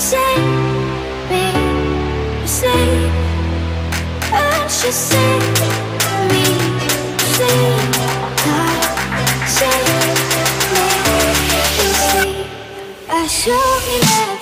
Sing me, sing me, now. Sing me. A song in every Remember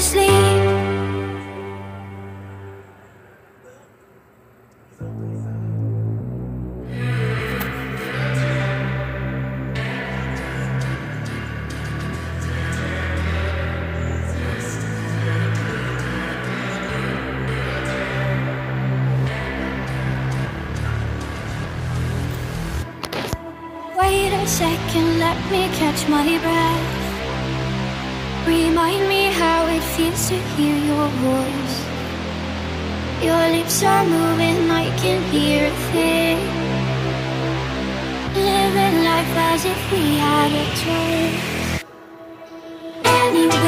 sleep. Wait a second, let me catch my breath. Remind me how it feels to hear your voice. Your lips are moving, I can hear a thing. Living life as if we had a choice. Anywhere,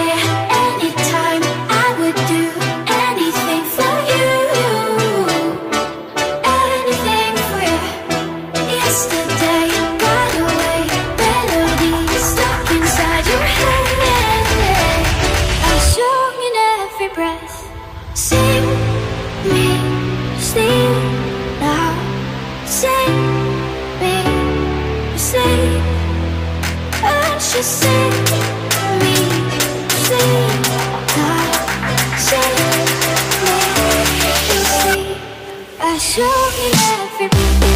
Sing me, sleep now. Sing me, sleep. And she sing me, sleep now. Sing me. A song in every.